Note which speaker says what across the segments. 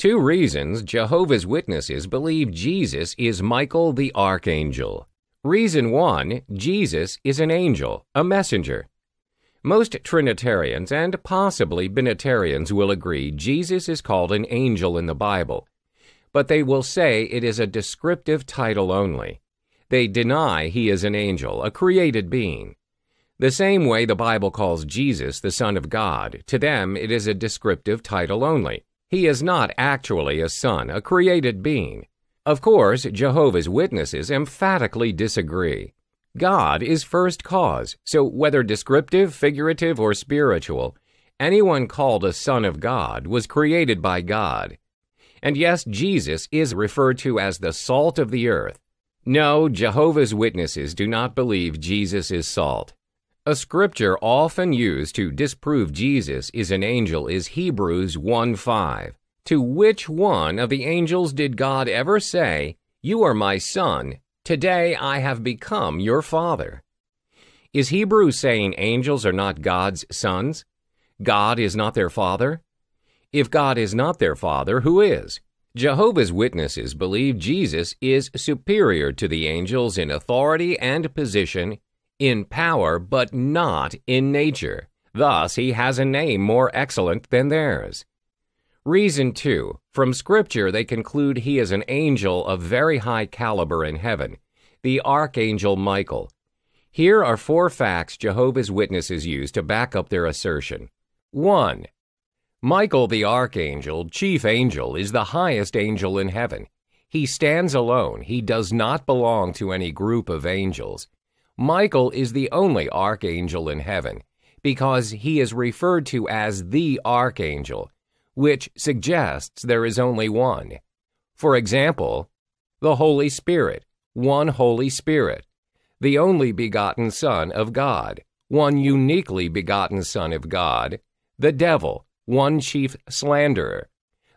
Speaker 1: Two reasons Jehovah's Witnesses believe Jesus is Michael the Archangel. Reason 1 Jesus is an angel, a messenger. Most Trinitarians and possibly Binitarians will agree Jesus is called an angel in the Bible, but they will say it is a descriptive title only. They deny he is an angel, a created being. The same way the Bible calls Jesus the Son of God, to them it is a descriptive title only. He is not actually a son, a created being. Of course, Jehovah's Witnesses emphatically disagree. God is first cause, so whether descriptive, figurative, or spiritual, anyone called a son of God was created by God. And yes, Jesus is referred to as the salt of the earth. No, Jehovah's Witnesses do not believe Jesus is salt. A scripture often used to disprove Jesus is an angel is Hebrews 1 5. To which one of the angels did God ever say, You are my son, today I have become your father? Is Hebrews saying angels are not God's sons? God is not their father? If God is not their father, who is? Jehovah's Witnesses believe Jesus is superior to the angels in authority and position in power, but not in nature. Thus, he has a name more excellent than theirs. Reason 2. From Scripture, they conclude he is an angel of very high caliber in heaven, the Archangel Michael. Here are four facts Jehovah's Witnesses use to back up their assertion. 1. Michael the Archangel, chief angel, is the highest angel in heaven. He stands alone. He does not belong to any group of angels. Michael is the only archangel in heaven because he is referred to as the archangel, which suggests there is only one. For example, the Holy Spirit, one Holy Spirit, the only begotten Son of God, one uniquely begotten Son of God, the devil, one chief slanderer,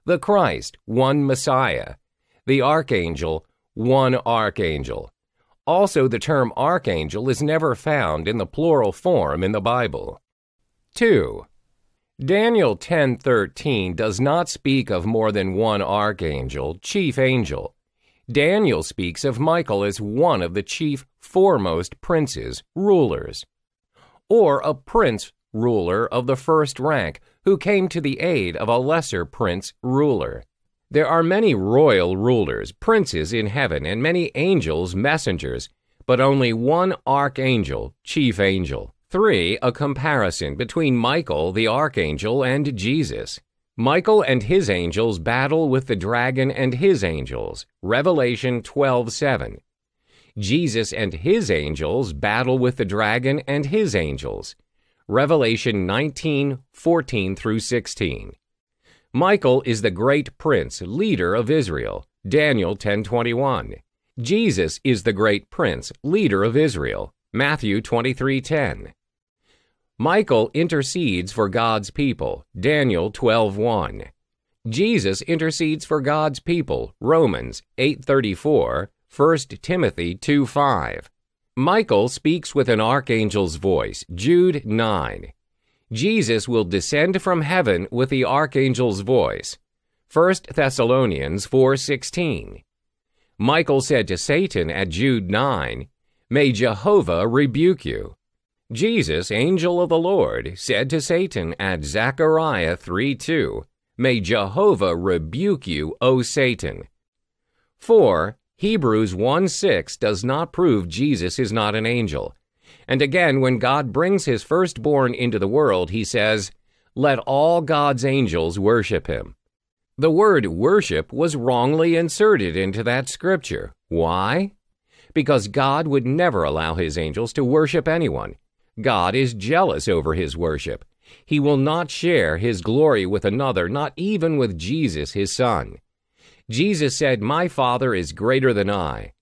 Speaker 1: the Christ, one Messiah, the archangel, one archangel. Also, the term archangel is never found in the plural form in the Bible. 2. Daniel 10:13 does not speak of more than one archangel, chief angel. Daniel speaks of Michael as one of the chief foremost princes, rulers, or a prince ruler of the first rank who came to the aid of a lesser prince ruler. There are many royal rulers, princes in heaven, and many angels, messengers, but only one archangel, chief angel. 3. A comparison between Michael, the archangel, and Jesus. Michael and his angels battle with the dragon and his angels. Revelation 12:7. Jesus and his angels battle with the dragon and his angels. Revelation 19:14 through 16. Michael is the great prince, leader of Israel. Daniel 10:21. Jesus is the great prince, leader of Israel. Matthew 23:10. Michael intercedes for God's people. Daniel 12:1. Jesus intercedes for God's people. Romans 8:34, 1 Timothy 2:5. Michael speaks with an archangel's voice. Jude 9. Jesus will descend from heaven with the archangel's voice. 1 Thessalonians 4:16. Michael said to Satan at Jude 9, "May Jehovah rebuke you." Jesus, angel of the Lord, said to Satan at Zechariah 3:2, "May Jehovah rebuke you, O Satan." 4. Hebrews 1:6 does not prove Jesus is not an angel. And again, when God brings his firstborn into the world, he says, Let all God's angels worship him. The word worship was wrongly inserted into that scripture. Why? Because God would never allow his angels to worship anyone. God is jealous over his worship. He will not share his glory with another, not even with Jesus, his son. Jesus said, My Father is greater than I.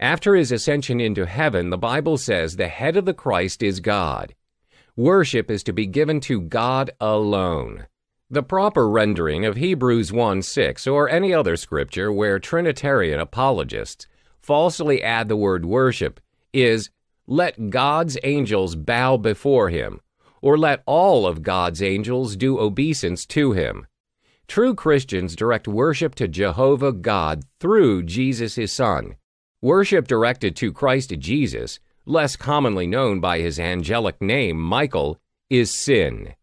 Speaker 1: After his ascension into heaven, the Bible says the head of the Christ is God. Worship is to be given to God alone. The proper rendering of Hebrews 1 6 or any other scripture where Trinitarian apologists falsely add the word worship is let God's angels bow before him, or let all of God's angels do obeisance to him. True Christians direct worship to Jehovah God through Jesus his Son. Worship directed to Christ Jesus, less commonly known by his angelic name, Michael, is sin.